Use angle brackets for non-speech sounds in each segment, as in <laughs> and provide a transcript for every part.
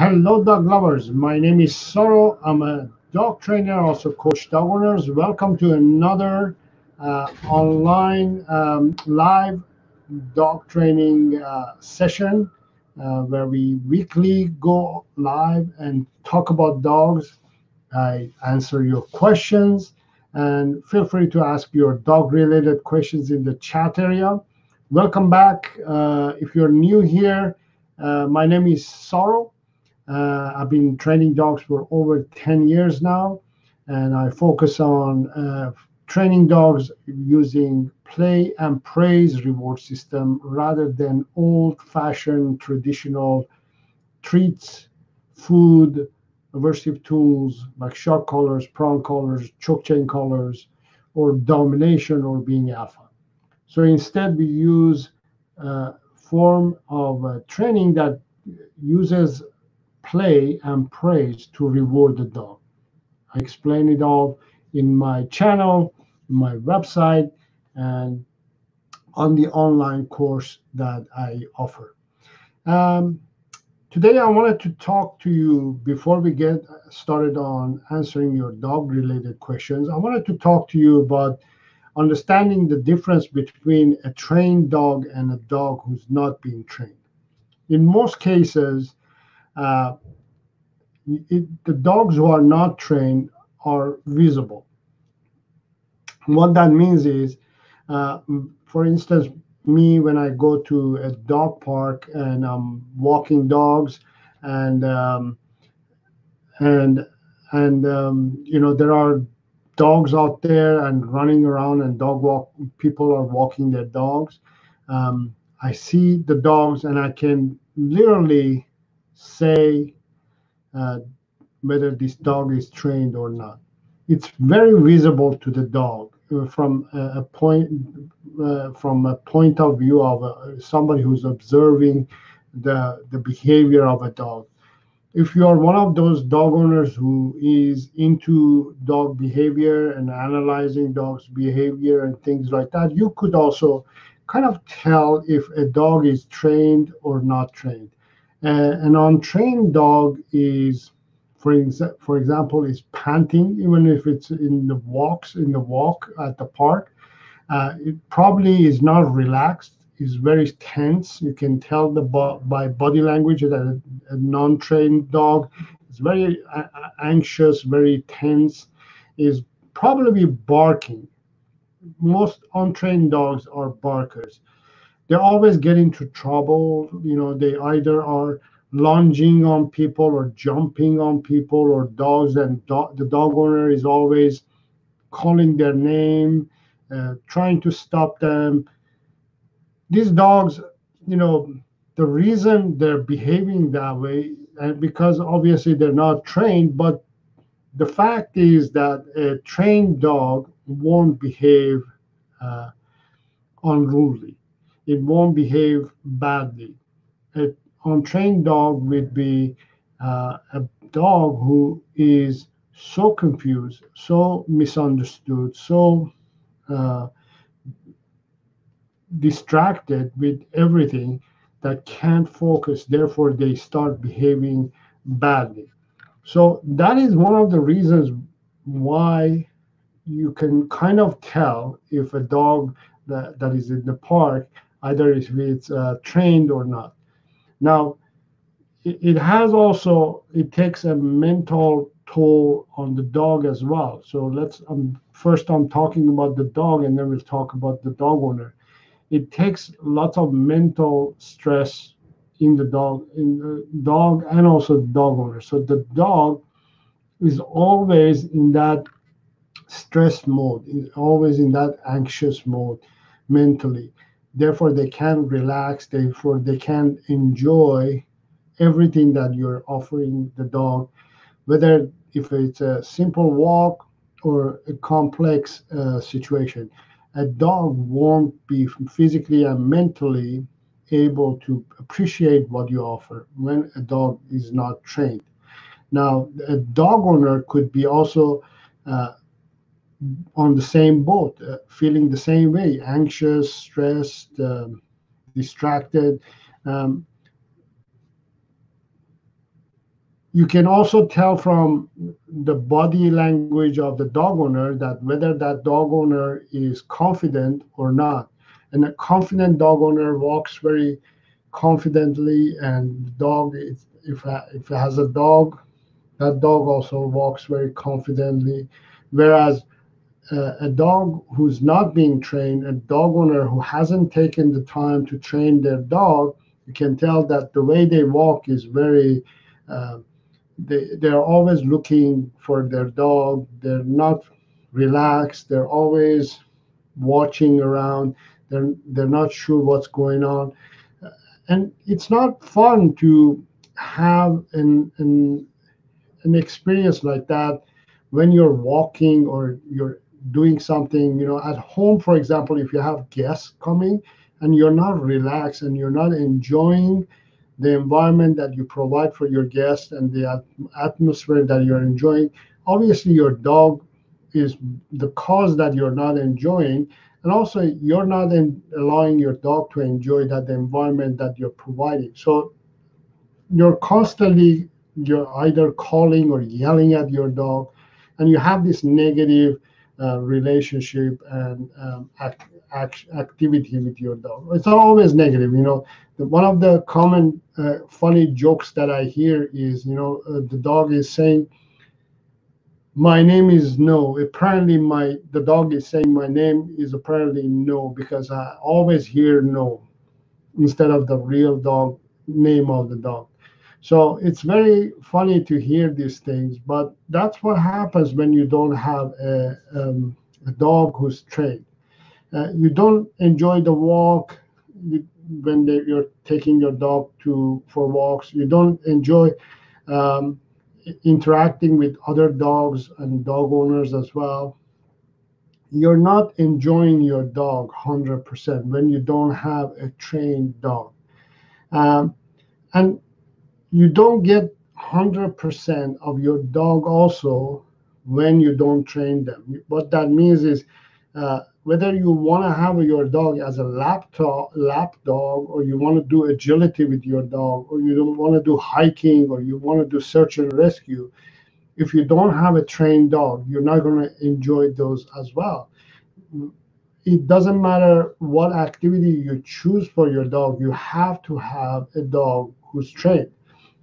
Hello, dog lovers. My name is Saro. I'm a dog trainer, also coach dog owners. Welcome to another uh, online um, live dog training uh, session uh, where we weekly go live and talk about dogs. I answer your questions and feel free to ask your dog related questions in the chat area. Welcome back. Uh, if you're new here, uh, my name is Saro. Uh, I've been training dogs for over 10 years now, and I focus on uh, training dogs using play and praise reward system rather than old-fashioned traditional treats, food, aversive tools like shock collars, prong collars, choke chain collars, or domination or being alpha. So instead, we use a form of uh, training that uses play and praise to reward the dog. I explain it all in my channel, my website, and on the online course that I offer. Um, today, I wanted to talk to you before we get started on answering your dog related questions. I wanted to talk to you about understanding the difference between a trained dog and a dog who's not being trained. In most cases, uh, it, the dogs who are not trained are visible. What that means is, uh, for instance, me when I go to a dog park and I'm walking dogs, and um, and and um, you know there are dogs out there and running around and dog walk people are walking their dogs um, i see the dogs and i can literally say uh, whether this dog is trained or not. It's very visible to the dog uh, from a, a point uh, from a point of view of uh, somebody who's observing the the behavior of a dog. If you are one of those dog owners who is into dog behavior and analyzing dogs behavior and things like that you could also kind of tell if a dog is trained or not trained. uh, an untrained dog is for, exa- for example is panting even if it's in the walks in the walk at the park uh, it probably is not relaxed is very tense. You can tell the bo- by body language that a, a non-trained dog is very uh, anxious, very tense, is probably barking. Most untrained dogs are barkers. They always get into trouble. You know, they either are lunging on people or jumping on people or dogs, and do- the dog owner is always calling their name, uh, trying to stop them these dogs, you know, the reason they're behaving that way, and because obviously they're not trained, but the fact is that a trained dog won't behave uh, unruly. It won't behave badly. An untrained dog would be uh, a dog who is so confused, so misunderstood, so uh, distracted with everything that can't focus therefore they start behaving badly so that is one of the reasons why you can kind of tell if a dog that, that is in the park either if it's uh, trained or not. Now it, has also it takes a mental toll on the dog as well. So let's um, first i'm talking about the dog and then we'll talk about the dog owner. It takes lots of mental stress in the dog in the dog and also the dog owner. So the dog is always in that stress mode is always in that anxious mode mentally therefore they can't relax therefore they can't enjoy everything that you're offering the dog whether if it's a simple walk or a complex uh, situation a dog won't be physically and mentally able to appreciate what you offer when a dog is not trained. Now, a dog owner could be also uh, on the same boat, uh, feeling the same way anxious, stressed, um, distracted. Um, you can also tell from the body language of the dog owner that whether that dog owner is confident or not. And a confident dog owner walks very confidently, and the dog, if if it has a dog, that dog also walks very confidently. Whereas uh, a dog who's not being trained, a dog owner who hasn't taken the time to train their dog, you can tell that the way they walk is very uh, they they're always looking for their dog. They're not relaxed. They're always watching around. They're they're not sure what's going on, and it's not fun to have an an an experience like that when you're walking or you're doing something. You know, at home, for example, if you have guests coming and you're not relaxed and you're not enjoying the environment that you provide for your guests and the atmosphere that you're enjoying. Obviously, your dog is the cause that you're not enjoying, and also you're not in, allowing your dog to enjoy that environment that you're providing. So you're constantly you're either calling or yelling at your dog, and you have this negative relationship and um, act, act, activity with your dog. It's not always negative, you know. The, one of the common uh, funny jokes that I hear is, you know, uh, the dog is saying, "My name is no." Apparently, my the dog is saying my name is apparently no because I always hear no instead of the real dog name of the dog. So it's very funny to hear these things, but that's what happens when you don't have a, um, a dog who's trained. Uh, you don't enjoy the walk when they, you're taking your dog to for walks. You don't enjoy um, interacting with other dogs and dog owners as well. You're not enjoying your dog 100% when you don't have a trained dog. Um, and you don't get 100% of your dog also when you don't train them. What that means is uh, whether you want to have your dog as a lap, to- lap dog or you want to do agility with your dog or you don't want to do hiking or you want to do search and rescue, if you don't have a trained dog, you're not going to enjoy those as well. It doesn't matter what activity you choose for your dog, you have to have a dog who's trained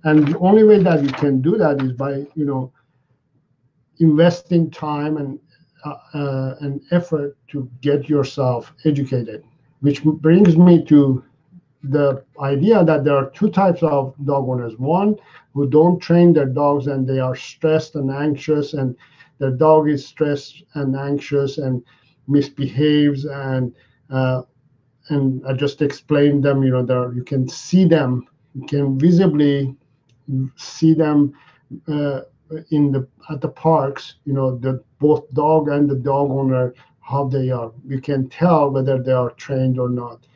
and the only way that you can do that is by you know investing time and uh, uh, and effort to get yourself educated which brings me to the idea that there are two types of dog owners. One who don't train their dogs and they are stressed and anxious and their dog is stressed and anxious and misbehaves and uh, and I just explained them you know there you can see them you can visibly see them uh, in the at the parks. You know, the both dog and the dog owner how they are. You can tell whether they are trained or not.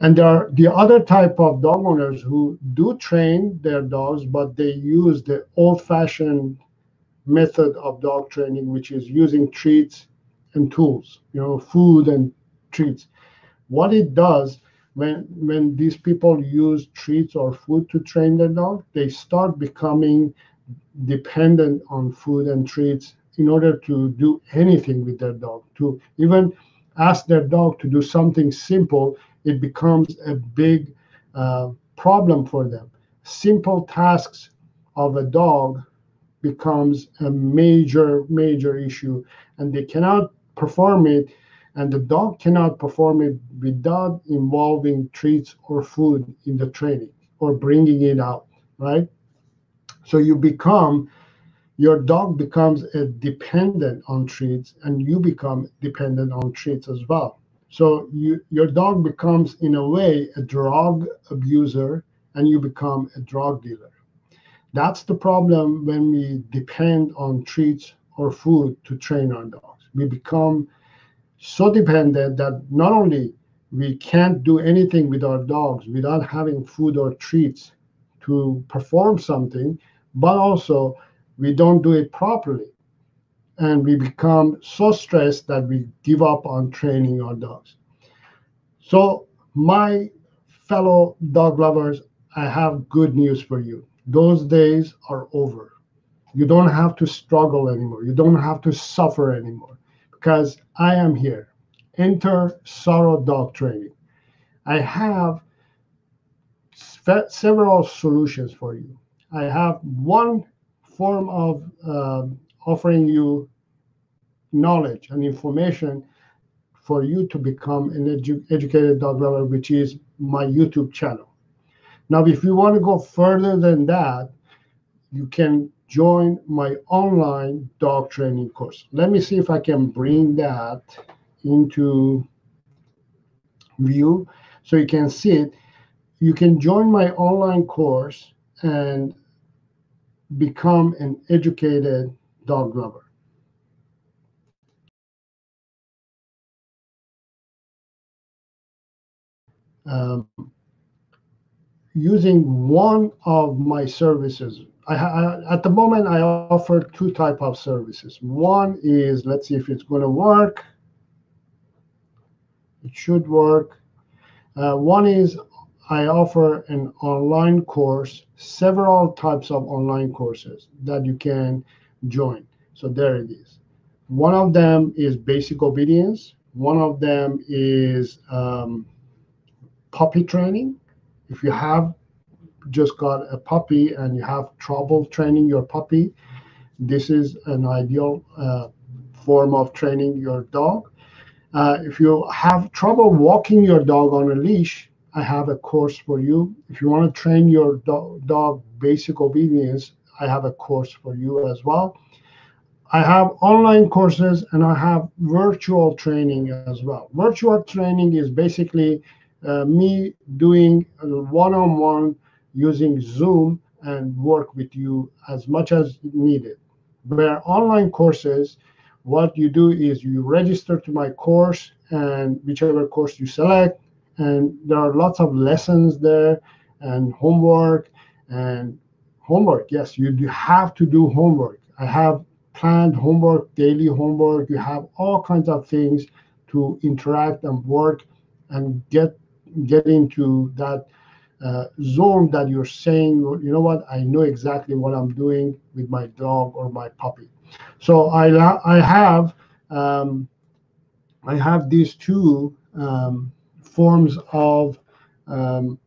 And there are the other type of dog owners who do train their dogs, but they use the old-fashioned method of dog training, which is using treats and tools, you know, food and treats. What it does when when these people use treats or food to train their dog, they start becoming dependent on food and treats in order to do anything with their dog. To even ask their dog to do something simple, it becomes a big uh, problem for them. Simple tasks of a dog becomes a major major issue, and they cannot perform it and the dog cannot perform it without involving treats or food in the training or bringing it out right? So you become your dog becomes a dependent on treats and you become dependent on treats as well. So you, your dog becomes in a way a drug abuser and you become a drug dealer. That's the problem when we depend on treats or food to train our dogs. We become so dependent that not only we can't do anything with our dogs without having food or treats to perform something, but also we don't do it properly. And we become so stressed that we give up on training our dogs. So, my fellow dog lovers, I have good news for you. those days are over. You don't have to struggle anymore. You don't have to suffer anymore because I am here. Enter Saro Dog Training. I have several solutions for you. I have one form of uh, offering you knowledge and information for you to become an edu educated dog lover, which is my YouTube channel. Now, if you want to go further than that, you can join my online dog training course. Let me see if I can bring that into view so you can see it. You can join my online course and become an educated dog lover. Um, using one of my services. I, I, at the moment, I offer two type of services. One is, let's see if it's going to work. It should work. Uh, one is I offer an online course, several types of online courses that you can join. So there it is. One of them is basic obedience. One of them is um, puppy training. If you have just got a puppy and you have trouble training your puppy, this is an ideal uh, form of training your dog. Uh, if you have trouble walking your dog on a leash, I have a course for you. If you want to train your do- dog basic obedience, I have a course for you as well. I have online courses and I have virtual training as well. Virtual training is basically uh, me doing one on one using Zoom and work with you as much as needed. Where online courses, what you do is you register to my course and whichever course you select, and there are lots of lessons there and homework and homework. Yes, you do have to do homework. I have planned homework, daily homework. You have all kinds of things to interact and work and get get into that uh, zone that you're saying, you know what, I know exactly what I'm doing with my dog or my puppy. So I I have um, I have these two um, forms of um,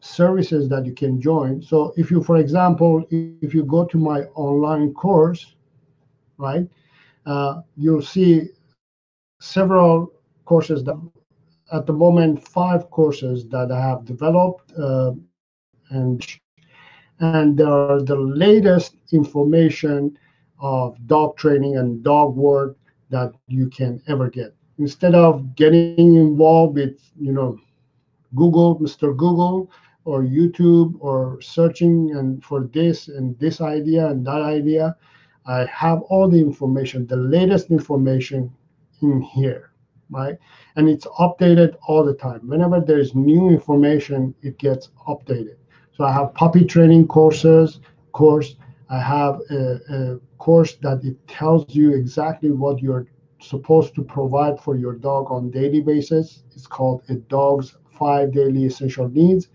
services that you can join. So if you, for example, if you go to my online course, right, uh, you'll see several courses that at the moment five courses that I have developed uh, and and there are the latest information of dog training and dog work that you can ever get. Instead of getting involved with you know Google, Mr. Google, or YouTube, or searching and for this and this idea and that idea, I have all the information, the latest information in here right? And it's updated all the time. Whenever there's new information, it gets updated. So I have puppy training courses, course. I have a, a course that it tells you exactly what you're supposed to provide for your dog on daily basis. It's called a dog's five daily essential needs,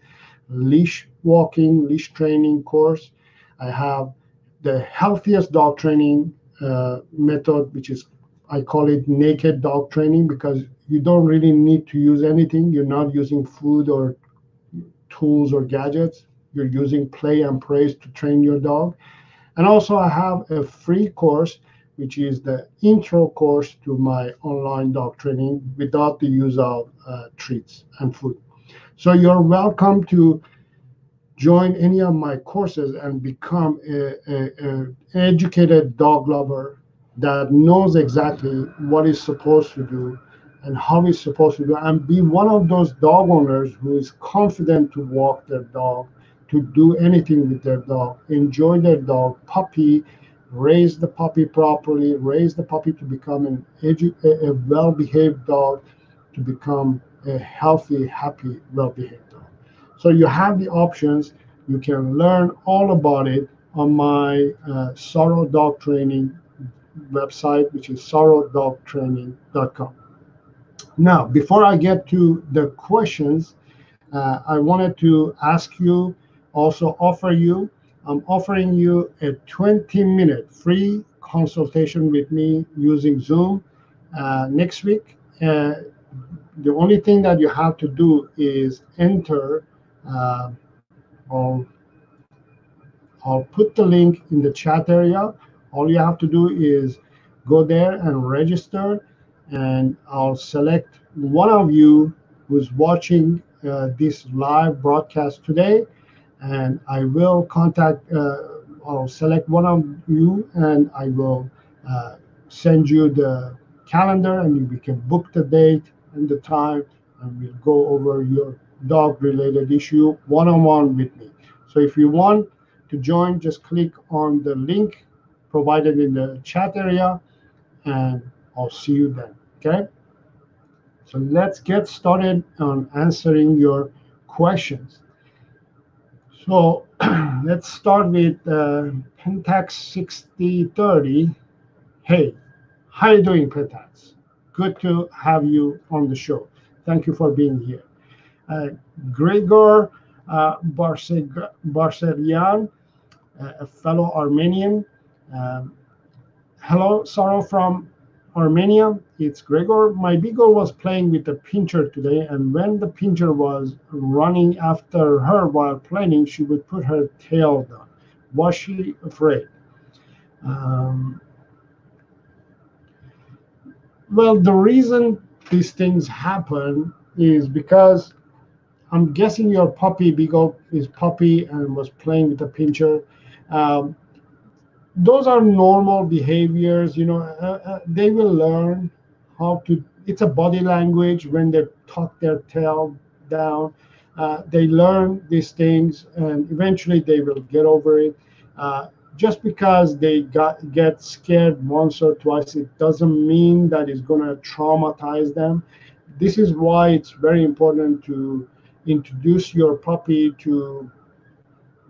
leash walking, leash training course. I have the healthiest dog training uh, method, which is I call it naked dog training because you don't really need to use anything. You're not using food or tools or gadgets. You're using play and praise to train your dog. And also, I have a free course, which is the intro course to my online dog training without the use of uh, treats and food. So, you're welcome to join any of my courses and become an educated dog lover that knows exactly what supposed to do and how supposed to do and be one of those dog owners who is confident to walk their dog to do anything with their dog enjoy their dog puppy raise the puppy properly raise the puppy to become an edu- a, a well-behaved dog to become a healthy happy well-behaved dog. So you have the options. You can learn all about it on my uh, saro dog training website, which is sarodogtraining.com. Now, before I get to the questions, uh, I wanted to ask you also offer you, I'm offering you a 20 minute free consultation with me using Zoom uh, next week. Uh, the only thing that you have to do is enter. Uh, I'll, I'll put the link in the chat area. All you have to do is go there and register, and I'll select one of you who's watching uh, this live broadcast today, and I will contact. Uh, I'll select one of you, and I will uh, send you the calendar, and we can book the date and the time, and we'll go over your dog-related issue one-on-one with me. So if you want to join, just click on the link provided in the chat area, and I'll see you then. Okay. So let's get started on answering your questions. So let's start with uh, Pentax 6030. Hey, how are you doing, Pentax? Good to have you on the show. Thank you for being here. Uh, Gregor uh, uh, a fellow Armenian. Um, hello, Saro from Armenia. It's Gregor. My beagle was playing with the pinscher today, and when the pinscher was running after her while playing, she would put her tail down. Was she afraid? Um, well, the reason these things happen is because I'm guessing your puppy beagle is puppy and was playing with the pinscher. Um, those are normal behaviors. You know, uh, uh, they will learn how to. It's a body language when they tuck their tail down. Uh, they learn these things, and eventually they will get over it. Uh, just because they got get scared once or twice, it doesn't mean that it's going to traumatize them. This is why it's very important to introduce your puppy to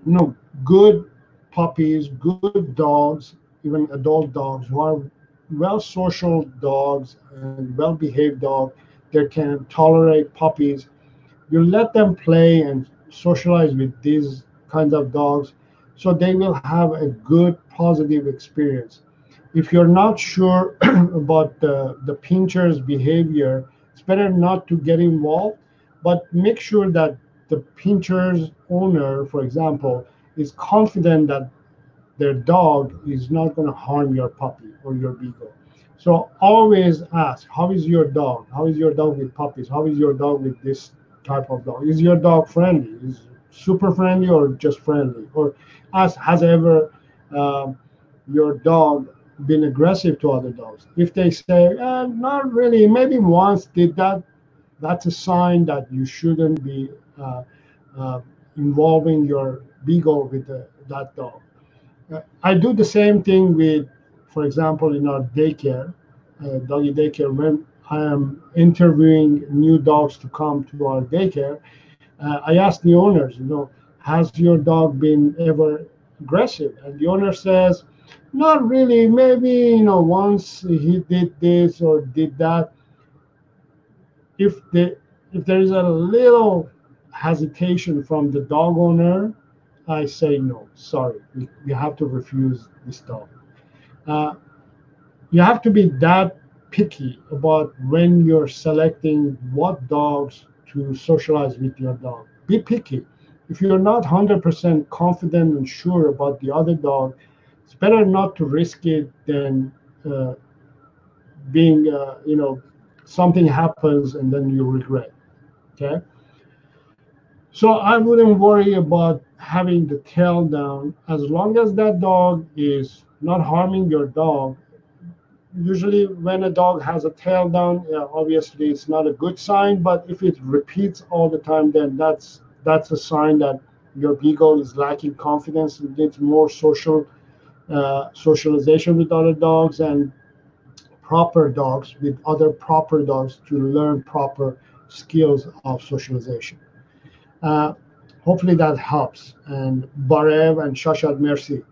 you know good puppies, good dogs, even adult dogs who are well social dogs and well behaved dogs that can tolerate puppies. You let them play and socialize with these kinds of dogs so they will have a good positive experience. If you're not sure <clears throat> about the, the pinscher's behavior, it's better not to get involved, but make sure that the pinscher's owner, for example, is confident that their dog is not going to harm your puppy or your beagle. So always ask, how is your dog? How is your dog with puppies? How is your dog with this type of dog? Is your dog friendly? Is super friendly or just friendly? Or ask, has ever um, your dog been aggressive to other dogs? If they say, eh, not really, maybe once did that, that's a sign that you shouldn't be uh, uh, involving your beagle with that dog. Uh, I do the same thing with, for example, in our daycare, uh, doggy daycare, when I am interviewing new dogs to come to our daycare, uh, I ask the owners, you know, has your dog been ever aggressive? And the owner says, not really. Maybe, you know, once he did this or did that. If the if there is a little hesitation from the dog owner, I say no, sorry, we, have to refuse this dog. Uh, you have to be that picky about when you're selecting what dogs to socialize with your dog. Be picky. If you're not 100% confident and sure about the other dog, it's better not to risk it than uh, being, uh, you know, something happens and then you regret. Okay. So I wouldn't worry about having the tail down as long as that dog is not harming your dog. Usually, when a dog has a tail down, yeah, obviously it's not a good sign. But if it repeats all the time, then that's that's a sign that your beagle is lacking confidence and needs more social uh, socialization with other dogs and proper dogs with other proper dogs to learn proper skills of socialization. Uh, hopefully that helps. And Barev and Shashad Mercy.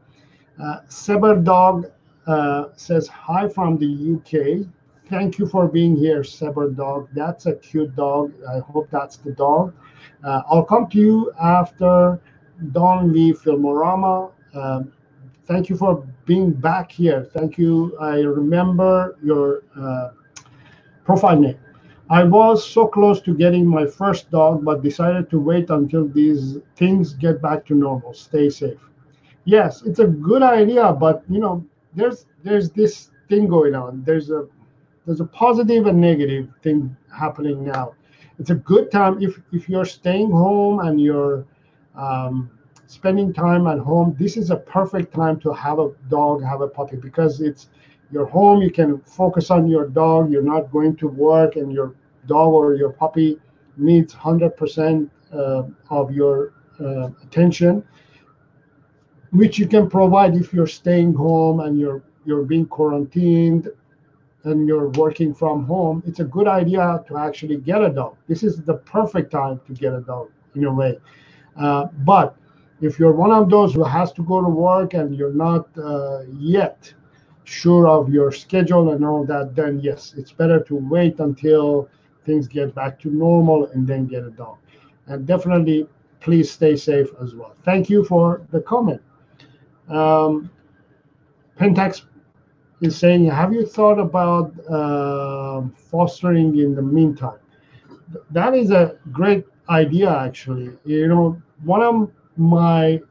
Uh, Seber Dog uh, says, Hi from the UK. Thank you for being here, Seber Dog. That's a cute dog. I hope that's the dog. Uh, I'll come to you after Don V. Filmorama. Um, thank you for being back here. Thank you. I remember your uh, profile name. I was so close to getting my first dog, but decided to wait until these things get back to normal. Stay safe. Yes, it's a good idea, but you know, there's there's this thing going on. There's a there's a positive and negative thing happening now. It's a good time if if you're staying home and you're um, spending time at home. This is a perfect time to have a dog, have a puppy because it's your home. You can focus on your dog. You're not going to work, and your dog or your puppy needs 100% uh, of your uh, attention, which you can provide if you're staying home and you're you're being quarantined and you're working from home. It's a good idea to actually get a dog. This is the perfect time to get a dog in a way. Uh, but if you're one of those who has to go to work and you're not uh, yet sure of your schedule and all that, then yes, it's better to wait until things get back to normal and then get a dog. And definitely, please stay safe as well. Thank you for the comment. Um, Pentax is saying, have you thought about uh, fostering in the meantime? That is a great idea, actually. You know, one of my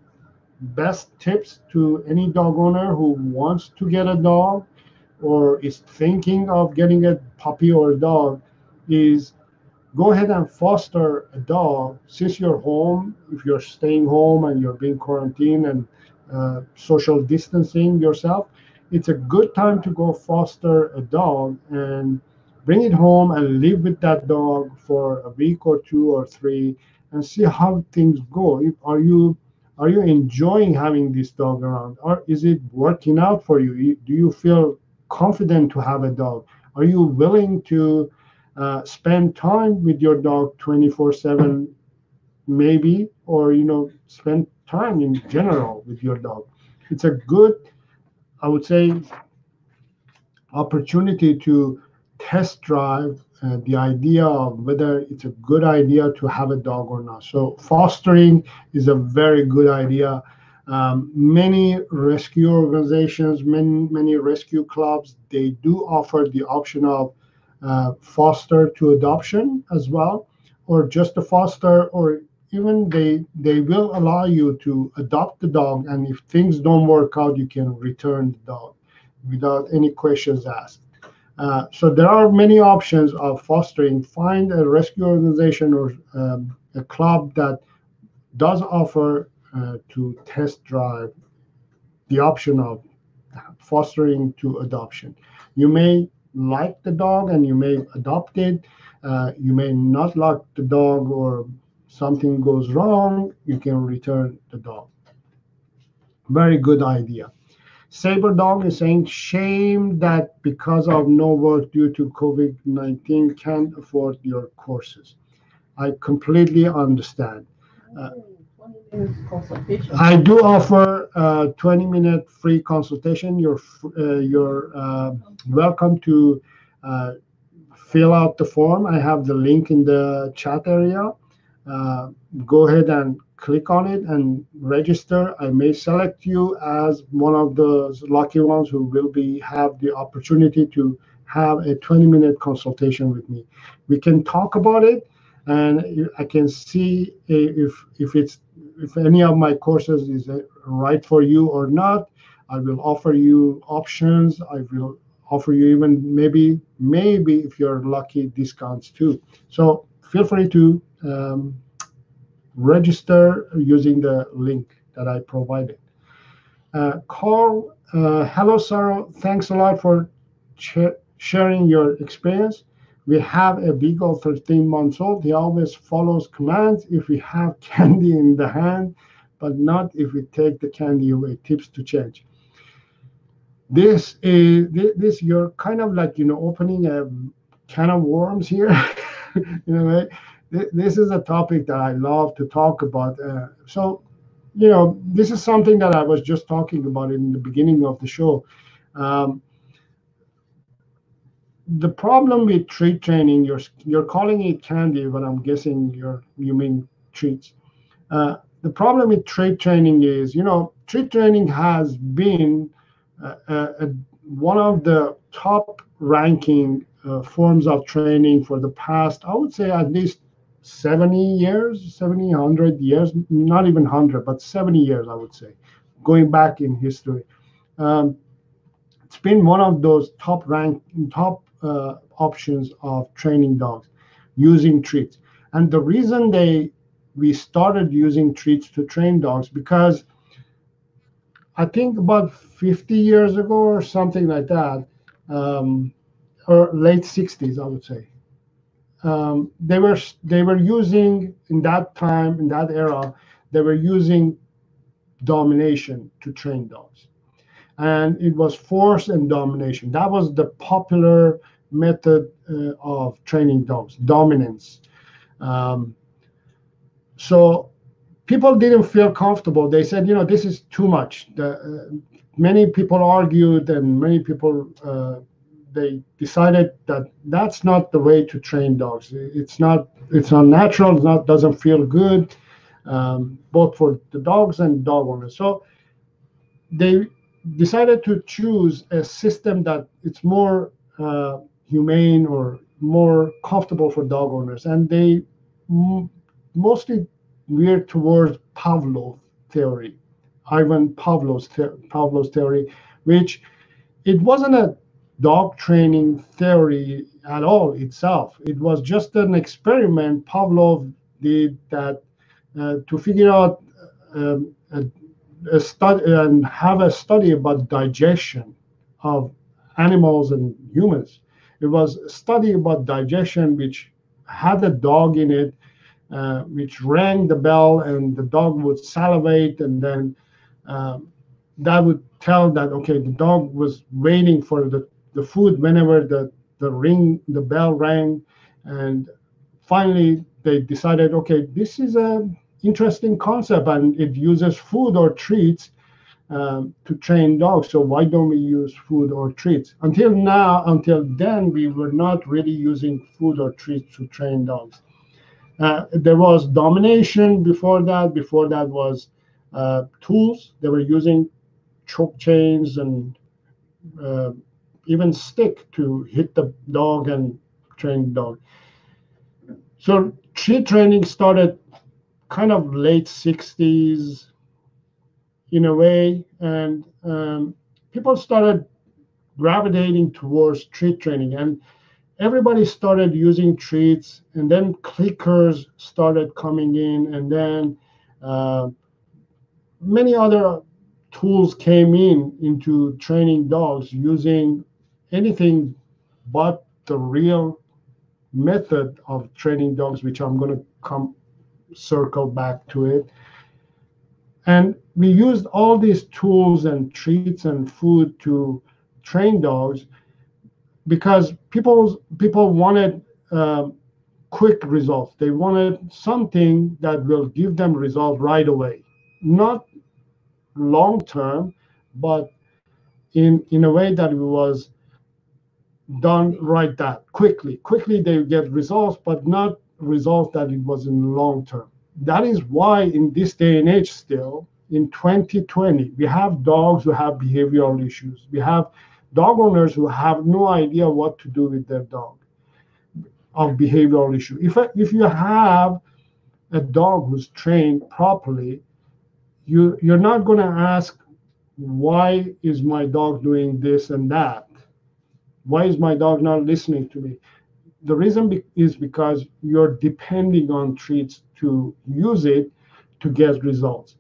best tips to any dog owner who wants to get a dog or is thinking of getting a puppy or a dog is go ahead and foster a dog since you're home if you're staying home and you're being quarantined and uh, social distancing yourself it's a good time to go foster a dog and bring it home and live with that dog for a week or two or three and see how things go. Are you are you enjoying having this dog around? Or is it working out for you? Do you feel confident to have a dog? Are you willing to uh, spend time with your dog 24 7 maybe? Or you know spend time in general with your dog? It's a good i would say opportunity to test drive uh, the idea of whether it's a good idea to have a dog or not so fostering is a very good idea um, many rescue organizations many many rescue clubs they do offer the option of uh, foster to adoption as well, or just a foster, or even they they will allow you to adopt the dog, and if things don't work out, you can return the dog without any questions asked. Uh, so there are many options of fostering. Find a rescue organization or um, a club that does offer uh, to test drive the option of fostering to adoption. You may like the dog and you may adopt it. Uh, you may not like the dog or something goes wrong, you can return the dog. Very good idea. Saber Dog is saying, shame that because of no work due to COVID 19 can't afford your courses. I completely understand. Uh, I do offer a 20 minute free consultation. You're, uh, you're uh, welcome to uh, fill out the form. I have the link in the chat area. Uh, go ahead and click on it and register. I may select you as one of those lucky ones who will be have the opportunity to have a 20 minute consultation with me. We can talk about it and I can see if if it's if any of my courses is right for you or not. I will offer you options. I will offer you even maybe maybe if you're lucky discounts too. So feel free to um, register using the link that I provided. Uh, Carl, uh, hello, Saro. Thanks a lot for sharing your experience. We have a beagle 13 months old. He always follows commands if we have <laughs> candy in the hand, but not if we take the candy away. Tips to change. This is this you're kind of like you know opening a can of worms here. <laughs> in a way, this is a topic that I love to talk about. Uh, so, you know, this is something that I was just talking about in the beginning of the show. Um, the problem with treat training, you're you're calling it candy, but I'm guessing you're you mean treats. Uh, the problem with treat training is, you know, treat training has been uh, uh, one of the top ranking uh, forms of training for the past, I would say, at least 70 years, 70, 100 years, not even 100, but 70 years, I would say, going back in history. Um, it's been one of those top rank, top uh, options of training dogs using treats. And the reason they we started using treats to train dogs because I think about 50 years ago or something like that, um, or late 60s, I would say. Um, they were they were using in that time in that era they were using domination to train dogs and it was force and domination that was the popular method uh, of training dogs dominance um, so people didn't feel comfortable. They said, you know, this is too much. The, uh, many people argued, and many people uh, they decided that that's not the way to train dogs. It's not. It's unnatural. It's not doesn't feel good, um, both for the dogs and dog owners. So they decided to choose a system that it's more uh, humane or more comfortable for dog owners, and they mostly geared towards Pavlov theory, Ivan Pavlov's, Pavlov's theory, which it wasn't a dog training theory at all itself. It was just an experiment Pavlov did that uh, to figure out um, a, a study and have a study about digestion of animals and humans. It was a study about digestion which had a dog in it uh, which rang the bell, and the dog would salivate, and then um, that would tell that okay, the dog was waiting for the, the food whenever the the ring the bell rang, and finally they decided okay, this is a interesting concept, and it uses food or treats. Um, to train dogs. So why don't we use food or treats? Until now, until then, we were not really using food or treats to train dogs. Uh, there was domination before that. Before that was uh, tools. They were using choke chains and uh, even stick to hit the dog and train dog. So treat training started kind of late 60s in a way, and um, people started gravitating towards treat training. And everybody started using treats and then clickers started coming in and then uh, many other tools came in into training dogs using anything but the real method of training dogs which i'm going to come circle back to it and we used all these tools and treats and food to train dogs because people people wanted um, quick results. They wanted something that will give them results right away, not long term, but in in a way that was done right that quickly. Quickly they get results, but not results that it was in the long term. That is why in this day and age still in 2020 we have dogs who have behavioral issues. We have dog owners who have no idea what to do with their dog of behavioral issue. If, if you have a dog who's trained properly, you, you're not going to ask, why is my dog doing this and that? Why is my dog not listening to me? The reason be- is because you're depending on treats to use it to get results.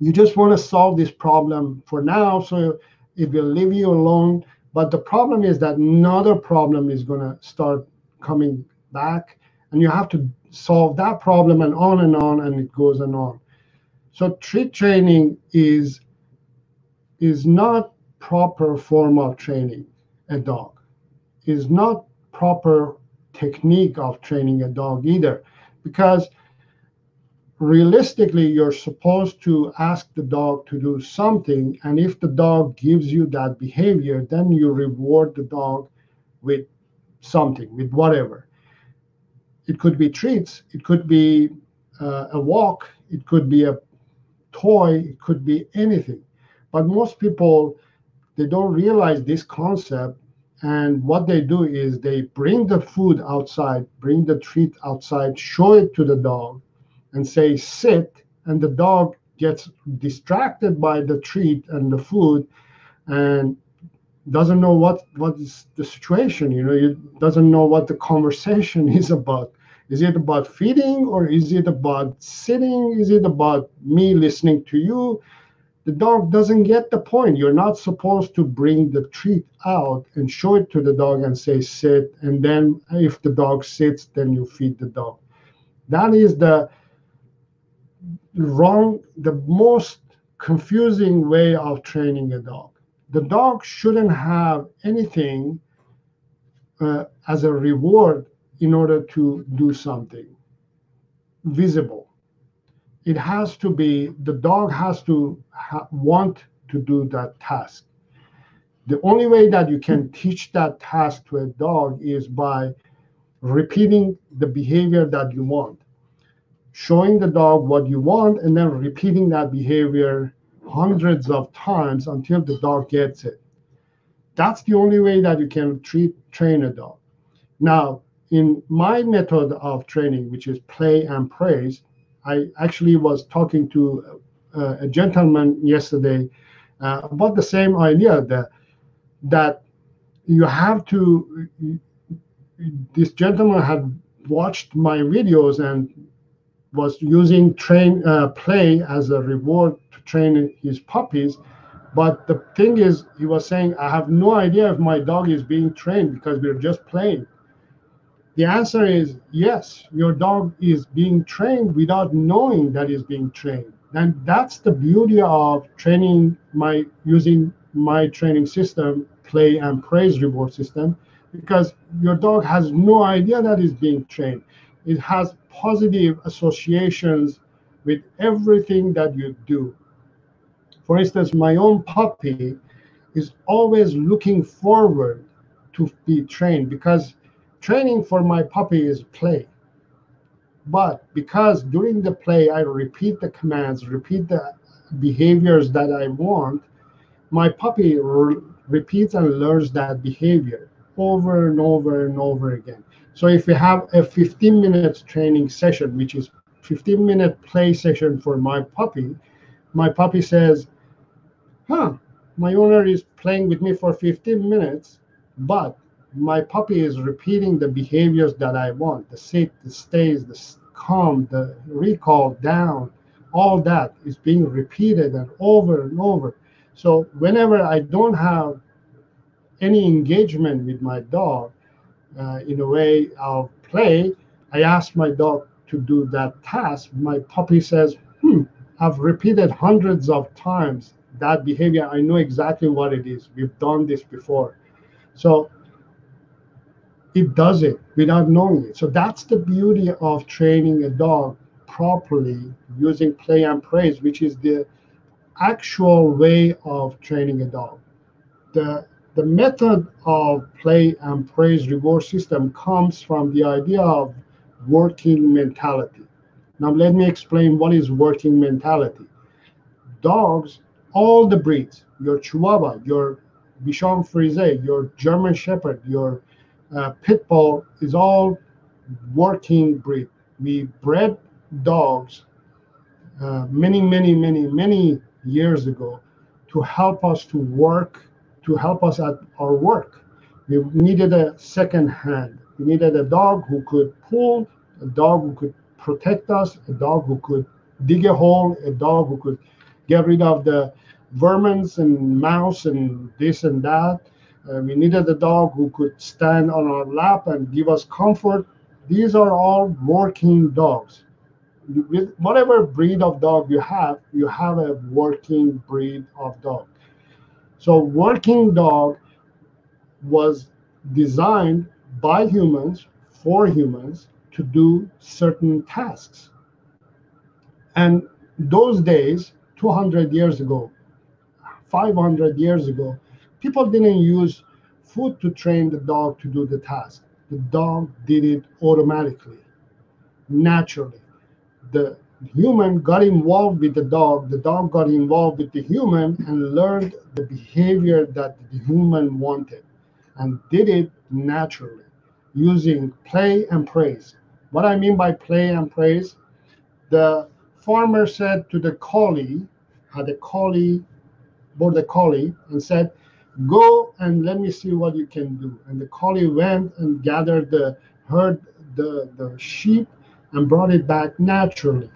You just want to solve this problem for now so it will leave you alone. But the problem is that another problem is going to start coming back, and you have to solve that problem and on and on, and it goes and on. So treat training is is not proper form of training a dog. Is not proper technique of training a dog either, because realistically, you're supposed to ask the dog to do something. And if the dog gives you that behavior, then you reward the dog with something, with whatever. It could be treats, it could be uh, a walk, it could be a toy, it could be anything. But most people, they don't realize this concept. And what they do is they bring the food outside, bring the treat outside, show it to the dog, and say, sit. And the dog gets distracted by the treat and the food and doesn't know what what is the situation you know it doesn't know what the conversation <laughs> is about is it about feeding or is it about sitting is it about me listening to you the dog doesn't get the point. You're not supposed to bring the treat out and show it to the dog and say sit. And then if the dog sits then you feed the dog. That is the wrong the most confusing way of training a dog. The dog shouldn't have anything uh, as a reward in order to do something visible. It has to be, the dog has to ha- want to do that task. The only way that you can teach that task to a dog is by repeating the behavior that you want, showing the dog what you want, and then repeating that behavior hundreds of times until the dog gets it. That's the only way that you can treat train a dog. Now, in my method of training, which is play and praise, I actually was talking to a, a gentleman yesterday uh, about the same idea that that you have to. This gentleman had watched my videos and was using train uh, play as a reward to train his puppies. But the thing is, he was saying, I have no idea if my dog is being trained because we're just playing. The answer is yes, your dog is being trained without knowing that he's being trained. And that's the beauty of training my using my training system, play and praise reward system, because your dog has no idea that he's being trained. It has positive associations with everything that you do. For instance, my own puppy is always looking forward to be trained because training for my puppy is play. But because during the play I repeat the commands, repeat the behaviors that I want, my puppy re- repeats and learns that behavior over and over and over again. So if we have a 15 minute training session, which is 15 minute play session for my puppy, my puppy says, huh, my owner is playing with me for 15 minutes, but my puppy is repeating the behaviors that I want the sit, the stays, the calm, the recall down, all that is being repeated and over and over. So whenever I don't have any engagement with my dog uh, in a way of play, I ask my dog to do that task. My puppy says, hmm, I've repeated hundreds of times that behavior, I know exactly what it is. We've done this before. So it does it without knowing it. So that's the beauty of training a dog properly using play and praise, which is the actual way of training a dog. The the method of play and praise reward system comes from the idea of working mentality. Now let me explain what is working mentality. Dogs all the breeds, your Chihuahua, your Bichon Frise, your German Shepherd, your uh, Pit Bull is all working breed. We bred dogs uh, many, many, many, many years ago to help us to work, to help us at our work. We needed a second hand. We needed a dog who could pull, a dog who could protect us, a dog who could dig a hole, a dog who could get rid of the vermins and mouse and this and that. Uh, we needed a dog who could stand on our lap and give us comfort. These are all working dogs. With whatever breed of dog you have, you have a working breed of dog. So, working dog was designed by humans for humans to do certain tasks. And those days, 200 years ago, 500 years ago, people didn't use food to train the dog to do the task. The dog did it automatically, naturally. The human got involved with the dog, the dog got involved with the human and learned the behavior that the human wanted and did it naturally using play and praise. What I mean by play and praise, the farmer said to the collie, had a collie, border collie, and said, Go and let me see what you can do. And the collie went and gathered the herd, the, the sheep, and brought it back naturally.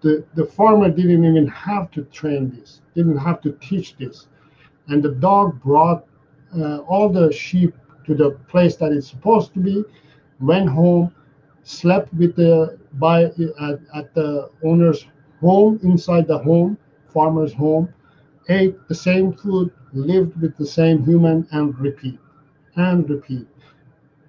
The, the farmer didn't even have to train this, didn't have to teach this. And the dog brought uh, all the sheep to the place that it's supposed to be, went home, slept with the by at, at the owner's home inside the home, farmer's home, ate the same food, lived with the same human, and repeat and repeat.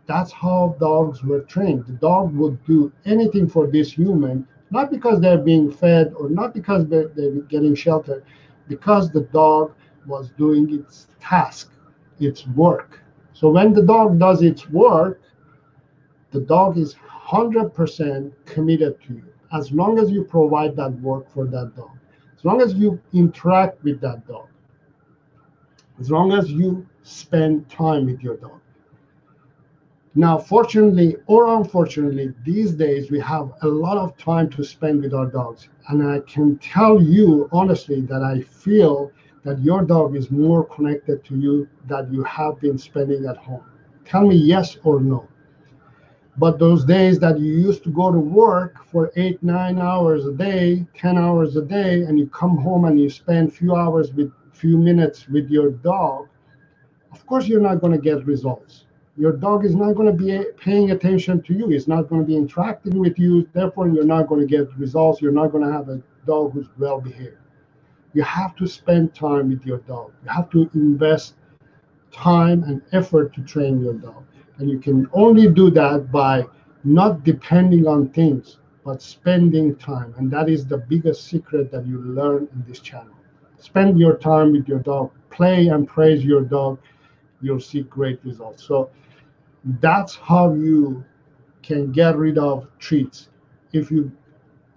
That's how dogs were trained. The dog would do anything for this human, not because they're being fed or not because they're, they're getting shelter, because the dog was doing its task, its work. So when the dog does its work, the dog is 100% committed to you as long as you provide that work for that dog, as long as you interact with that dog, as long as you spend time with your dog. Now, fortunately or unfortunately, these days we have a lot of time to spend with our dogs. And I can tell you honestly that I feel that your dog is more connected to you than you have been spending at home. Tell me yes or no. But those days that you used to go to work for eight, nine hours a day, 10 hours a day, and you come home and you spend few hours with few minutes with your dog, of course you're not going to get results your dog is not going to be eh, paying attention to you. It's not going to be interacting with you. Therefore, you're not going to get results. You're not going to have a dog who's well behaved. You have to spend time with your dog. You have to invest time and effort to train your dog. And you can only do that by not depending on things, but spending time. And that is the biggest secret that you learn in this channel. Spend your time with your dog, play and praise your dog. You'll see great results. So, that's how you can get rid of treats. If you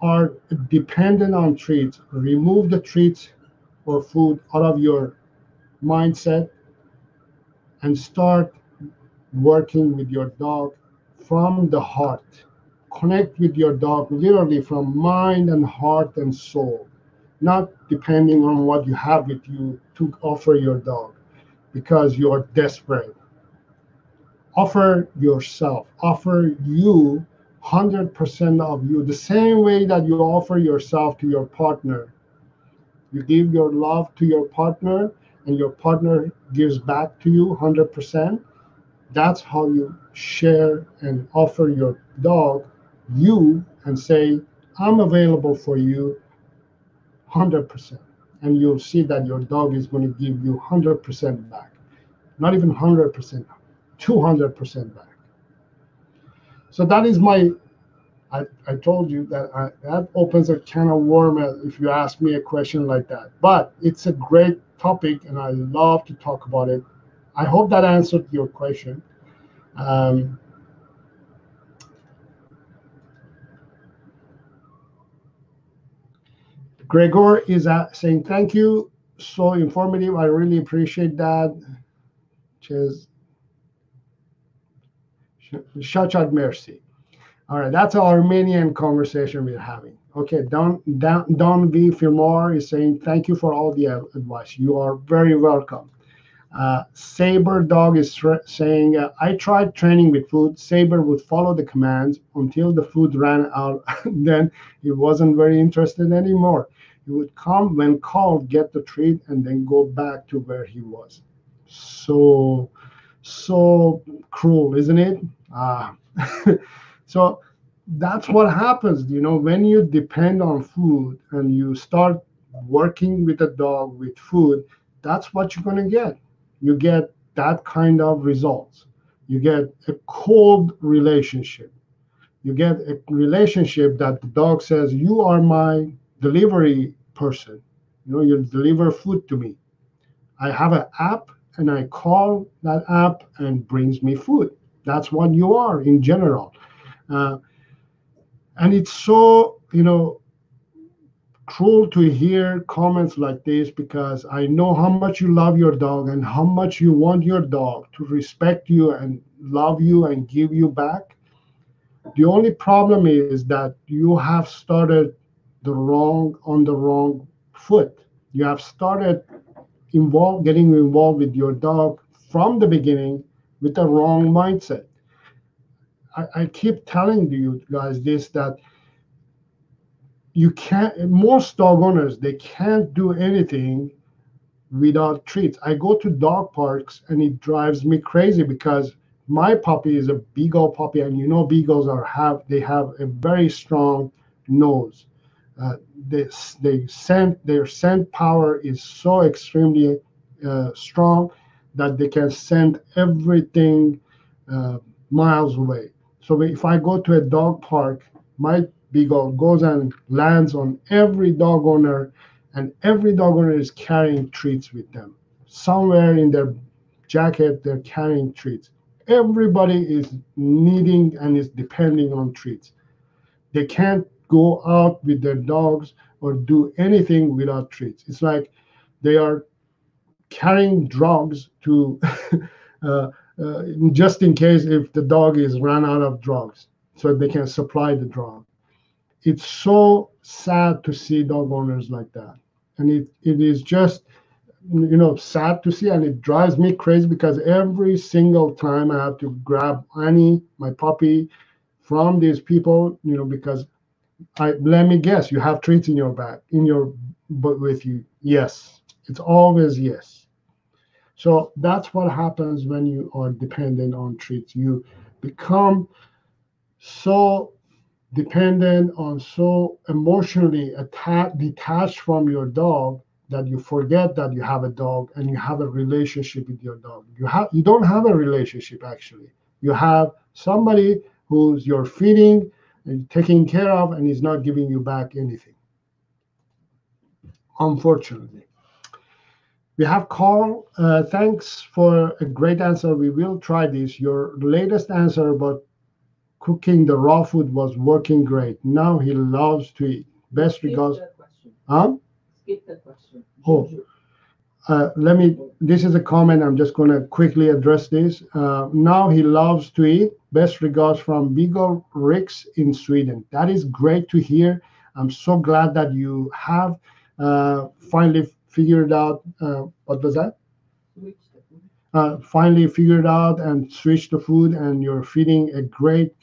are dependent on treats, remove the treats or food out of your mindset and start working with your dog from the heart. Connect with your dog literally from mind and heart and soul, not depending on what you have with you to offer your dog because you are desperate offer yourself, offer you 100% of you, the same way that you offer yourself to your partner. You give your love to your partner, and your partner gives back to you 100%. That's how you share and offer your dog you and say, I'm available for you 100%. And you'll see that your dog is going to give you 100% back. Not even 100%, 200% back. So that is my, I, I told you that I, that opens a can of worms if you ask me a question like that. But it's a great topic and I love to talk about it. I hope that answered your question. Um, Gregor is saying thank you. So informative. I really appreciate that. Cheers. Shachad Mercy. All right, that's our Armenian conversation we're having. Okay, Don, Don, Don V. Firmar is saying, Thank you for all the advice. You are very welcome. Uh, Saber Dog is saying, uh, I tried training with food. Saber would follow the commands until the food ran out. <laughs> then he wasn't very interested anymore. He would come when called, get the treat, and then go back to where he was. So, so cruel, isn't it? Ah, <laughs> so that's what happens, you know, when you depend on food and you start working with a dog with food, that's what you're going to get. You get that kind of results. You get a cold relationship. You get a relationship that the dog says, You are my delivery person. You know, you deliver food to me. I have an app and I call that app and brings me food. That's what you are in general. Uh, and it's so, you know, cruel to hear comments like this because I know how much you love your dog and how much you want your dog to respect you and love you and give you back. The only problem is that you have started the wrong on the wrong foot. You have started involved getting involved with your dog from the beginning with the wrong mindset. I, I keep telling you guys this that you can't most dog owners they can't do anything without treats. I go to dog parks and it drives me crazy because my puppy is a beagle puppy and you know beagles are have they have a very strong nose. Uh, they, they scent their scent power is so extremely uh, strong that they can scent everything uh, miles away. So if i go to a dog park my beagle goes and lands on every dog owner, and every dog owner is carrying treats with them. Somewhere in their jacket, they're carrying treats. Everybody is needing and is depending on treats. They can't go out with their dogs or do anything without treats. It's like they are carrying drugs to <laughs> uh, uh, just in case if the dog is run out of drugs, so they can supply the drug it's so sad to see dog owners like that. And it, it is just you know sad to see and it drives me crazy because every single time i have to grab annie my puppy from these people you know because i let me guess you have treats in your bag in your but with you. Yes. It's always yes. So that's what happens when you are dependent on treats. You become so dependent on so emotionally attached detached from your dog that you forget that you have a dog and you have a relationship with your dog you have you don't have a relationship actually you have somebody who's you're feeding and taking care of and is not giving you back anything unfortunately we have Carl. Uh, thanks for a great answer. We will try this. Your latest answer about cooking the raw food was working great. Now he loves to eat. Best Skip regards. Huh? Skip the question. Oh. Uh, let me. This is a comment. I'm just going to quickly address this. Uh, now he loves to eat. Best regards from Beagle Rix in Sweden. That is great to hear. I'm so glad that you have uh, finally figured out. Uh, what was that? Switch the food. uh, finally figured out and switched the food and you're feeding a great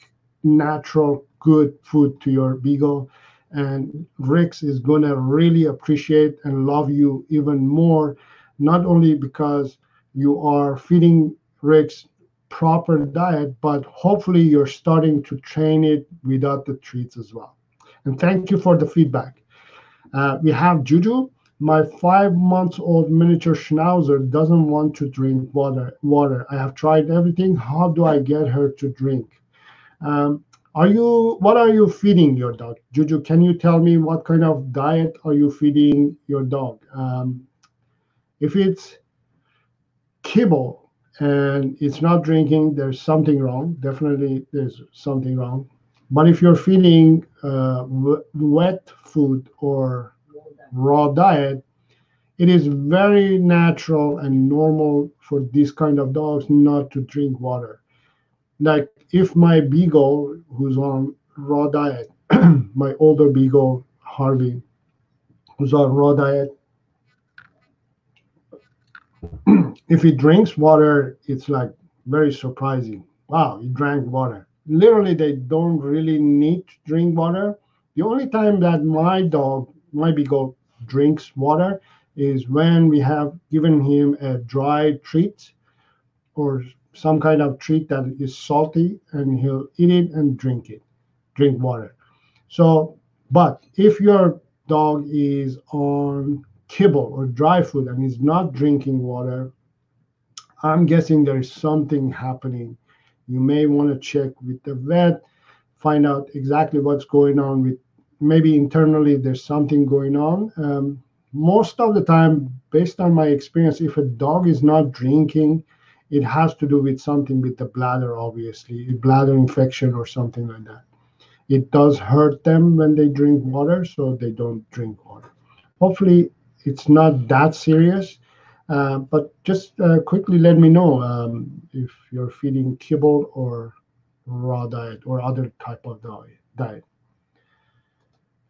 natural good food to your beagle. And Rex is going to really appreciate and love you even more not only because you are feeding Rex proper diet but hopefully you're starting to train it without the treats as well. And thank you for the feedback. Uh, we have Juju. My five months old miniature schnauzer doesn't want to drink water water. I have tried everything. How do i get her to drink um, are you what are you feeding your dog? Juju can you tell me what kind of diet are you feeding your dog? Um, if it's kibble and it's not drinking there's something wrong. Definitely there's something wrong. But if you're feeding uh, wet food or raw diet, it is very natural and normal for these kind of dogs not to drink water. Like if my beagle, who's on raw diet, <clears throat> my older beagle Harvey, who's on raw diet, <clears throat> if he drinks water, it's like very surprising. Wow, he drank water. Literally, they don't really need to drink water. The only time that my dog, my beagle, drinks water is when we have given him a dry treat or some kind of treat that is salty and he'll eat it and drink it drink water. So but if your dog is on kibble or dry food and is not drinking water i'm guessing there's something happening. You may want to check with the vet find out exactly what's going on with maybe internally there's something going on. Um, most of the time based on my experience if a dog is not drinking it has to do with something with the bladder obviously a bladder infection or something like that it does hurt them when they drink water, so they don't drink water. Hopefully, it's not that serious. Uh, but just uh, quickly let me know um, if you're feeding kibble or raw diet or other type of diet.